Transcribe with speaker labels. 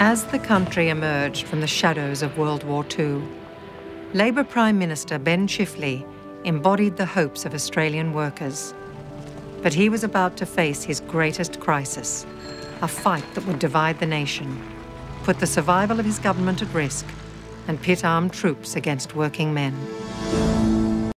Speaker 1: As the country emerged from the shadows of World War II, Labour Prime Minister Ben Chifley embodied the hopes of Australian workers. But he was about to face his greatest crisis, a fight that would divide the nation, put the survival of his government at risk, and pit armed troops against working men.